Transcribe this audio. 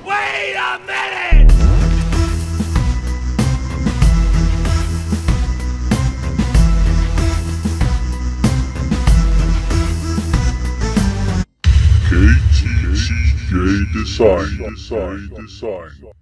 Wait a minute! KTTJ Design. Design. Design.